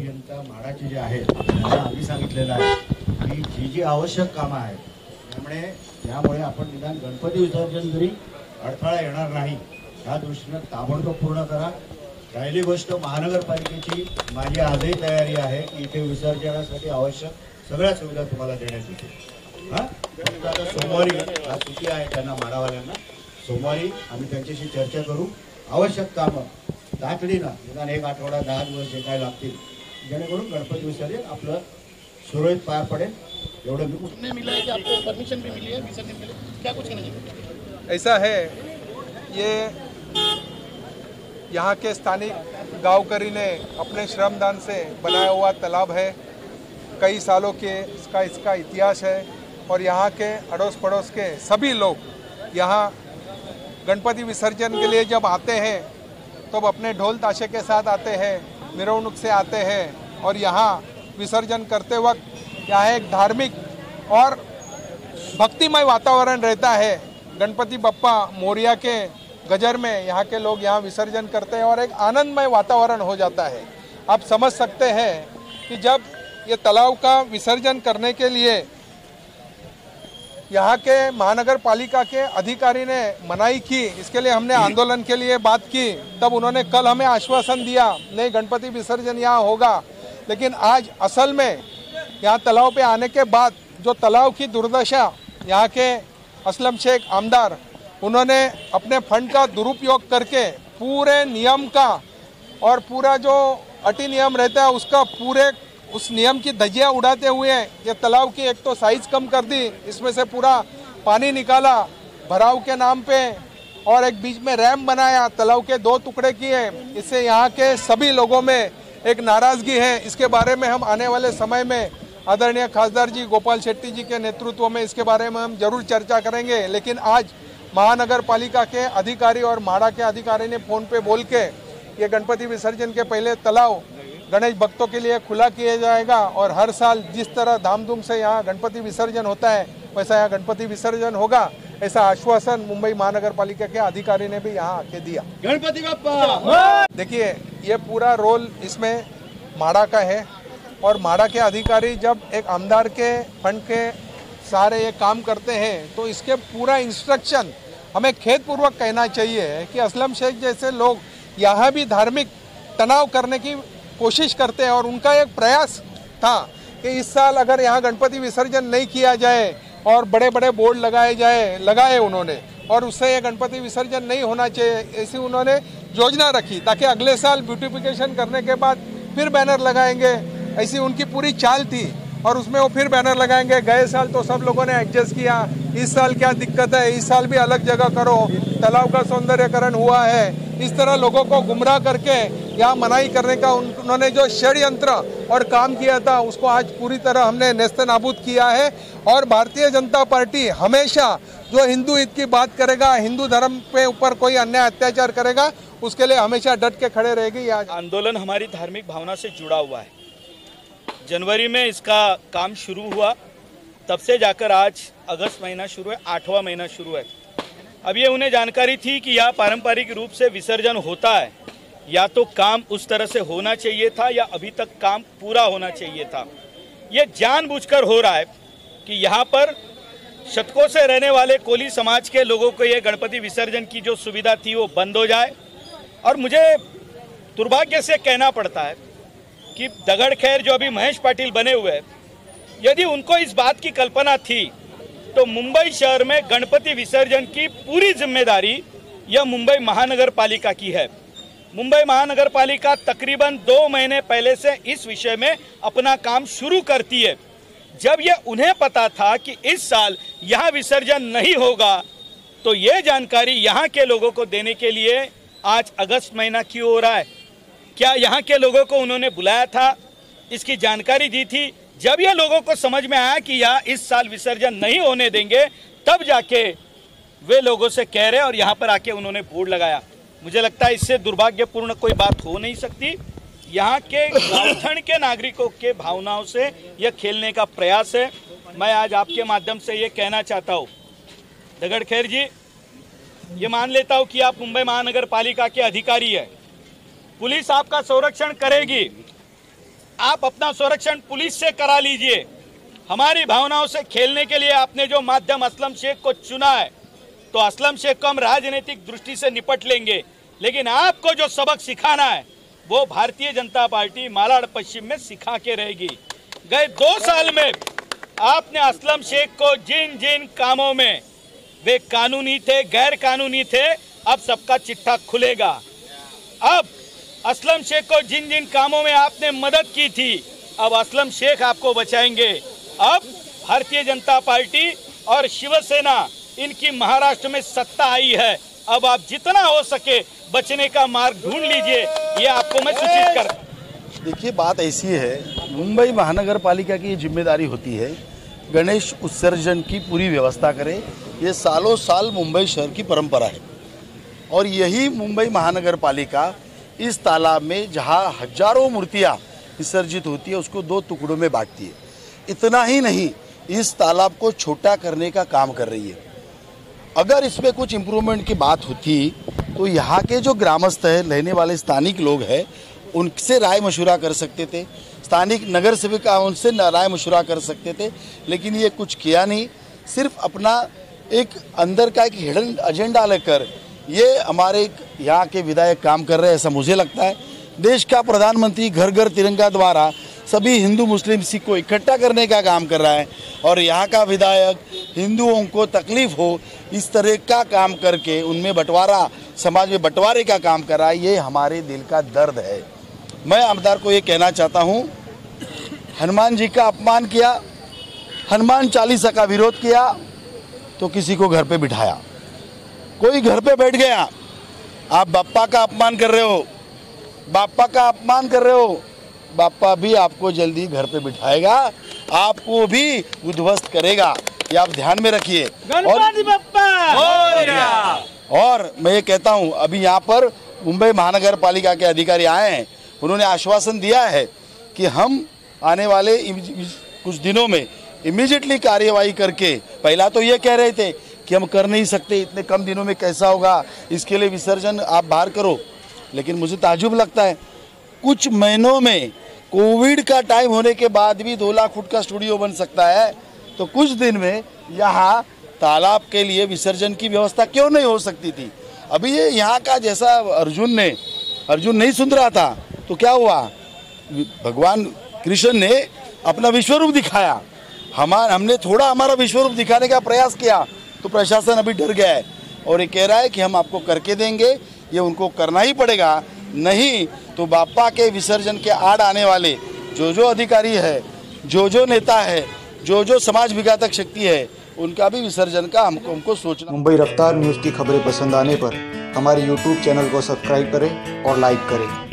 अभियंता म्हाडाचे जे आहेत त्यांना आम्ही सांगितलेलं आहे की जी जी आवश्यक कामं आहेत त्यामुळे त्यामुळे आपण निदान गणपती विसर्जन जरी अडथळा येणार नाही या दृष्टीनं ताबडतोब पूर्ण करा. राहिली गोष्ट महानगरपालिकेची माझी आजही तयारी आहे की इथे विसर्जनासाठी आवश्यक सगळ्या सुविधा तुम्हाला देण्यात येतील. हां? आता सोमवारी आज सुट्टी आहे त्यांना माडावाल्यांना सोमवारी आम्ही त्यांच्याशी चर्चा करू. आवश्यक कामं तातडीनं निदान एक आठवडा दहा दिवस जे काय लागतील जेणेकरून गणपती विसर्जन आपलं सुरळीत पार पडेल एवढं मी ने मिला है कि आपको परमिशन भी मिली है विसर्जन के लिए क्या कुछ कहना चाहिए ऐसा है ये यहाँ के स्थानिक गांवकरी ने अपने श्रमदान से बनाया हुआ तालाब है। कई सालों के इसका इसका इतिहास है और यहाँ के अड़ोस पड़ोस के सभी लोग यहाँ गणपति विसर्जन के लिए जब आते हैं तब अपने ढोल ताशे के साथ आते हैं। मिरवणुक से आते हैं और यहाँ विसर्जन करते वक्त यहाँ एक धार्मिक और भक्तिमय वातावरण रहता है। गणपति बप्पा मोरिया के गजर में यहाँ के लोग यहाँ विसर्जन करते हैं और एक आनंदमय वातावरण हो जाता है। आप समझ सकते हैं कि जब ये तालाब का विसर्जन करने के लिए यहाँ के महानगर पालिका के अधिकारी ने मनाई की। इसके लिए हमने आंदोलन के लिए बात की। तब उन्होंने कल हमें आश्वासन दिया, नहीं, गणपति विसर्जन यहाँ होगा। लेकिन आज असल में यहाँ तालाब पे आने के बाद जो तालाब की दुर्दशा, यहाँ के असलम शेख आमदार, उन्होंने अपने फंड का दुरुपयोग करके पूरे नियम का और पूरा जो अटी नियम रहता है, उसका पूरे उस नियम की धजिया उड़ाते हुए ये तालाब की एक तो साइज़ कम कर दी, इसमें से पूरा पानी निकाला, भराव के नाम पे, और एक बीच में रैम बनाया, तालाब के दो टुकड़े किए। इससे यहाँ के सभी लोगों में एक नाराज़गी है। इसके बारे में हम आने वाले समय में आदरणीय खासदार जी, गोपाल शेट्टी जी के नेतृत्व में इसके बारे में हम ज़रूर चर्चा करेंगे। लेकिन आज महानगर पालिका के अधिकारी और माड़ा के अधिकारी ने फ़ोन पे बोल के ये गणपति विसर्जन के पहले तालाब गणेश भक्तों के लिए खुला किया जाएगा और हर साल जिस तरह धामधूम से यहाँ गणपति विसर्जन होता है वैसा यहाँ गणपति विसर्जन होगा ऐसा आश्वासन मुंबई महानगर पालिका के अधिकारी ने भी यहाँ आके दिया। गणपति बप्पा! देखिए ये पूरा रोल इसमें माड़ा का है और माड़ा के अधिकारी जब एक आमदार के फंड के सारे ये काम करते हैं तो इसके पूरा इंस्ट्रक्शन हमें खेतपूर्वक कहना चाहिए कि असलम शेख जैसे लोग यहाँ भी धार्मिक तनाव करने की कोशिश करते हैं और उनका एक प्रयास था कि इस साल अगर यहाँ गणपति विसर्जन नहीं किया जाए और बड़े बड़े बोर्ड लगाए जाए, लगाए उन्होंने और उससे ये गणपति विसर्जन नहीं होना चाहिए, ऐसी उन्होंने योजना रखी ताकि अगले साल ब्यूटिफिकेशन करने के बाद फिर बैनर लगाएँगे, ऐसी उनकी पूरी चाल थी और उसमें वो फिर बैनर लगाएँगे। गए साल तो सब लोगों ने एडजस्ट किया, इस साल क्या दिक्कत है, इस साल भी अलग जगह करो, तालाब का सौंदर्यकरण हुआ है, इस तरह लोगों को गुमराह करके यहाँ मनाही करने का उन- उन्होंने जो षड्यंत्र और काम किया था, उसको आज पूरी तरह हमने नेस्त नाबूद किया है। और भारतीय जनता पार्टी हमेशा जो हिंदू हित की बात करेगा, हिंदू धर्म पे ऊपर कोई अन्याय अत्याचार करेगा, उसके लिए हमेशा डट के खड़े रहेगी आज। आंदोलन हमारी धार्मिक भावना से जुड़ा हुआ है। जनवरी में इसका काम शुरू हुआ। तब से जाकर आज अगस्त महीना शुरू है, आठवां महीना शुरू है। अब ये उन्हें जानकारी थी कि यह पारंपरिक रूप से विसर्जन होता है। या तो काम उस तरह से होना चाहिए था या अभी तक काम पूरा होना चाहिए था। ये जानबूझकर हो रहा है कि यहाँ पर शतकों से रहने वाले कोली समाज के लोगों को ये गणपति विसर्जन की जो सुविधा थी वो बंद हो जाए। और मुझे दुर्भाग्य से कहना पड़ता है कि दगड़ खैर जो अभी महेश पाटिल बने हुए हैं, यदि उनको इस बात की कल्पना थी तो मुंबई शहर में गणपति विसर्जन की पूरी ज़िम्मेदारी यह मुंबई महानगर पालिका की है। मुंबई महानगर पालिका तकरीबन दो महीने पहले से इस विषय में अपना काम शुरू करती है। जब यह उन्हें पता था कि इस साल यहाँ विसर्जन नहीं होगा तो ये जानकारी यहाँ के लोगों को देने के लिए आज अगस्त महीना क्यों हो रहा है क्या यहाँ के लोगों को उन्होंने बुलाया था? इसकी जानकारी दी थी। जब ये लोगों को समझ में आया कि यहाँ इस साल विसर्जन नहीं होने देंगे, तब जाके वे लोगों से कह रहे और यहाँ पर आके उन्होंने बोर्ड लगाया। मुझे लगता है इससे दुर्भाग्यपूर्ण कोई बात हो नहीं सकती। यहाँ के गाँवठण के नागरिकों के भावनाओं से यह खेलने का प्रयास है। मैं आज आपके माध्यम से ये कहना चाहता हूँ। दगड़ खैर जी, ये मान लेता हूँ कि आप मुंबई महानगर पालिका के अधिकारी है। पुलिस आपका संरक्षण करेगी। आप अपना संरक्षण पुलिस से करा लीजिए। हमारी भावनाओं से खेलने के लिए आपने जो माध्यम असलम शेख को चुना है तो असलम शेख को हम राजनीतिक दृष्टि से निपट लेंगे। लेकिन आपको जो सबक सिखाना है, वो भारतीय जनता पार्टी मालाड पश्चिम में सिखा के रहेगी। गए दो साल में आपने असलम शेख को जिन जिन कामों में, वे कानूनी थे गैर कानूनी थे, अब सबका चिट्ठा खुलेगा। अब असलम शेख को जिन जिन कामों में आपने मदद की थी, अब असलम शेख आपको बचाएँगे। अब भारतीय जनता पार्टी और शिवसेना इनकी महाराष्ट्र में सत्ता आई है। अब आप जितना हो सके बचने का मार्ग ढूंढ लीजिए, ये आपको मैं सूचित कर देखिए, बात ऐसी है, मुंबई महानगर पालिका की ज़िम्मेदारी होती है, गणेश उत्सर्जन की पूरी व्यवस्था करे। ये सालों साल मुंबई शहर की परंपरा है। और यही मुंबई महानगर पालिका इस तालाब में जहाँ हज़ारों मूर्तियाँ विसर्जित होती है, उसको दो टुकड़ों में बांटती है। इतना ही नहीं, इस तालाब को छोटा करने का काम कर रही है। अगर इसमें कुछ इम्प्रूवमेंट की बात होती तो यहाँ के जो ग्रामस्थ है, रहने वाले स्थानिक लोग हैं, उनसे राय मशूरा कर सकते थे। स्थानिक नगर सेविका उनसे राय मशूरा कर सकते थे, लेकिन ये कुछ किया नहीं। सिर्फ़ अपना एक अंदर का एक हिडन एजेंडा लेकर ये हमारे यहाँ के विधायक काम कर रहे हैं, ऐसा मुझे लगता है। देश का प्रधानमंत्री घर घर तिरंगा द्वारा सभी हिंदू मुस्लिम सिख को इकट्ठा करने का काम कर रहा है, और यहाँ का विधायक हिंदुओं को तकलीफ़ हो, इस तरह का काम करके उनमें बंटवारा, समाज में बंटवारे का काम कर, ये हमारे दिल का दर्द है। मैं आमदार को ये कहना चाहता हूँ, हनुमान जी का अपमान किया, हनुमान चालीसा का विरोध किया तो किसी को घर पे बिठाया। कोई घर पे बैठ गया, आप बापा का अपमान कर रहे हो बापा का अपमान कर रहे हो बापा भी आपको जल्दी घर पे बिठाएगा, आपको भी उद्ध्वस्त करेगा। ये आप ध्यान में रखिए। और, और मैं ये कहता हूँ अभी यहाँ पर मुंबई महानगर पालिका के अधिकारी आए हैं। उन्होंने आश्वासन दिया है कि हम आने वाले कुछ दिनों में इमीडिएटली कार्यवाही करके पहला तो ये कह रहे थे कि हम कर नहीं सकते इतने कम दिनों में कैसा होगा इसके लिए विसर्जन आप बाहर करो। लेकिन मुझे ताजुब लगता है कुछ महीनों में कोविड का टाइम होने के बाद भी दो लाख फुट का स्टूडियो बन सकता है। तो कुछ दिन में यहाँ तालाब के लिए विसर्जन की व्यवस्था क्यों नहीं हो सकती थी? अभी ये यहाँ का जैसा अर्जुन ने, अर्जुन नहीं सुन रहा था तो क्या हुआ? भगवान कृष्ण ने अपना विश्वरूप दिखाया। हमार हमने थोड़ा हमारा विश्वरूप दिखाने का प्रयास किया तो प्रशासन अभी डर गया है और ये कह रहा है कि हम आपको करके देंगे, ये उनको करना ही पड़ेगा। नहीं तो बापा के विसर्जन के आड़ आने वाले जो जो अधिकारी है जो जो नेता है जो जो समाज विघातक शक्ति है, उनका भी विसर्जन का हमको हमको सोचना मुंबई रफ्तार न्यूज़ की खबरें पसंद आने पर हमारे यूट्यूब चैनल को सब्सक्राइब करें और लाइक करें।